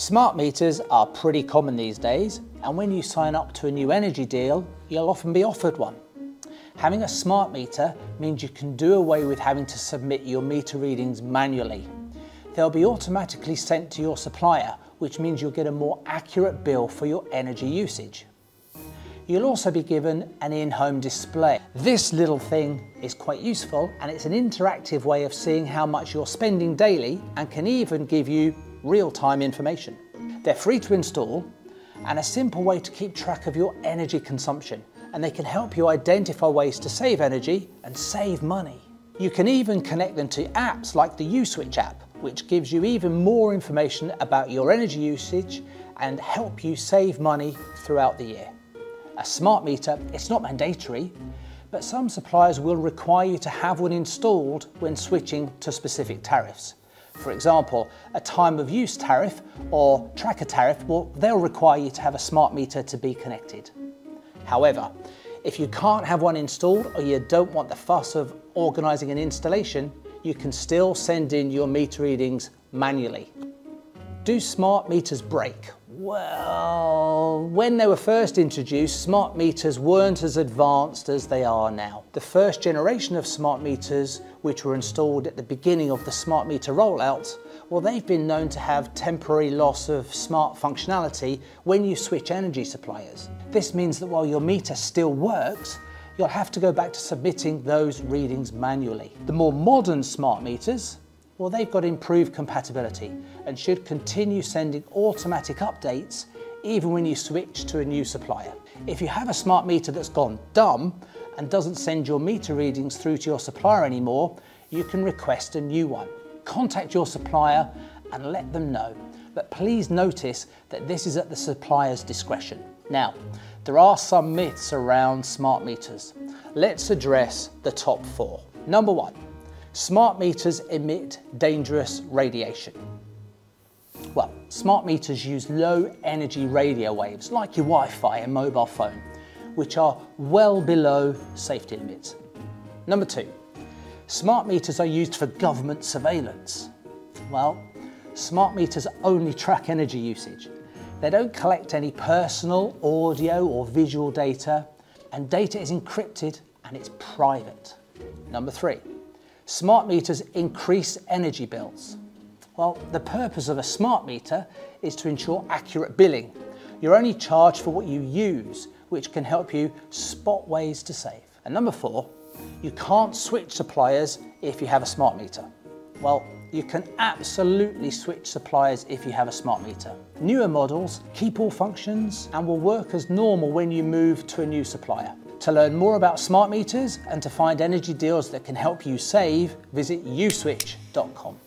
Smart meters are pretty common these days, and when you sign up to a new energy deal, you'll often be offered one. Having a smart meter means you can do away with having to submit your meter readings manually. They'll be automatically sent to your supplier, which means you'll get a more accurate bill for your energy usage. You'll also be given an in-home display. This little thing is quite useful and it's an interactive way of seeing how much you're spending daily and can even give you real-time information. They're free to install and a simple way to keep track of your energy consumption and they can help you identify ways to save energy and save money. You can even connect them to apps like the USwitch app, which gives you even more information about your energy usage and help you save money throughout the year. A smart meter, it's not mandatory, but some suppliers will require you to have one installed when switching to specific tariffs. For example, a time of use tariff or tracker tariff, well, they'll require you to have a smart meter to be connected. However, if you can't have one installed or you don't want the fuss of organising an installation, you can still send in your meter readings manually. Do smart meters break? Well, when they were first introduced, smart meters weren't as advanced as they are now. The first generation of smart meters, which were installed at the beginning of the smart meter rollout, well, they've been known to have temporary loss of smart functionality when you switch energy suppliers. This means that while your meter still works, you'll have to go back to submitting those readings manually. The more modern smart meters, well, they've got improved compatibility and should continue sending automatic updates even when you switch to a new supplier. If you have a smart meter that's gone dumb and doesn't send your meter readings through to your supplier anymore, you can request a new one. Contact your supplier and let them know. But please notice that this is at the supplier's discretion. Now, there are some myths around smart meters. Let's address the top four. Number one, Smart meters emit dangerous radiation. Well, smart meters use low energy radio waves like your Wi-Fi and mobile phone, which are well below safety limits. Number two, smart meters are used for government surveillance. Well, smart meters only track energy usage. They don't collect any personal, audio or visual data, and data is encrypted and it's private. Number three, Smart meters increase energy bills. Well, the purpose of a smart meter is to ensure accurate billing. You're only charged for what you use, which can help you spot ways to save. And number four, you can't switch suppliers if you have a smart meter. Well, you can absolutely switch suppliers if you have a smart meter. Newer models keep all functions and will work as normal when you move to a new supplier. To learn more about smart meters and to find energy deals that can help you save, visit uswitch.com.